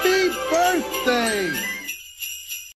Happy birthday!